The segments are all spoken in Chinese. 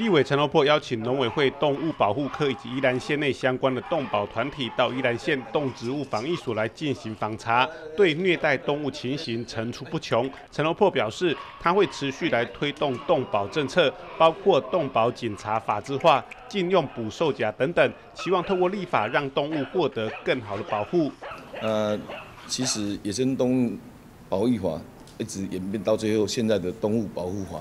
立委陈罗破邀请农委会动物保护科以及宜兰县内相关的动保团体到宜兰县动植物防疫所来进行访查，对虐待动物情形层出不穷。陈罗破表示，他会持续来推动动保政策，包括动保警察法制化、禁用捕兽夹等等，希望透过立法让动物获得更好的保护。呃，其实野生动物保育法一直演变到最后，现在的动物保护法，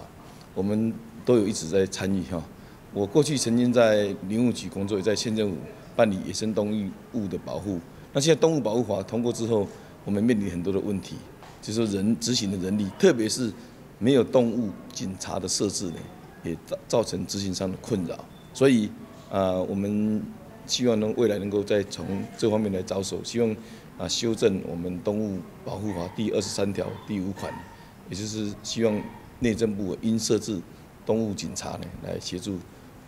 我们。都有一直在参与哈。我过去曾经在林务局工作，也在县政府办理野生动物的保护。那现在动物保护法通过之后，我们面临很多的问题，就是人执行的人力，特别是没有动物警察的设置呢，也造造成执行上的困扰。所以啊，我们希望能未来能够再从这方面来着手，希望啊修正我们动物保护法第二十三条第五款，也就是希望内政部应设置。动物警察呢，来协助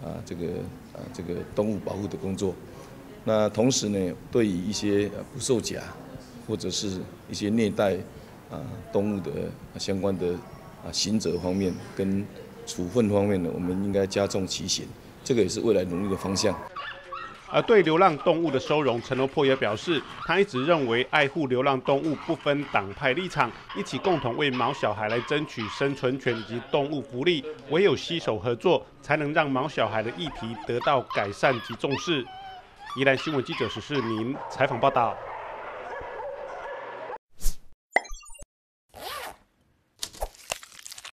啊这个啊这个动物保护的工作。那同时呢，对于一些不受夹或者是一些虐待啊动物的相关的啊刑责方面跟处分方面呢，我们应该加重其刑。这个也是未来努力的方向。而对流浪动物的收容，陈罗珀也表示，他一直认为爱护流浪动物不分党派立场，一起共同为毛小孩来争取生存权以及动物福利，唯有携手合作，才能让毛小孩的议题得到改善及重视。宜兰新闻记者史世明采访报道。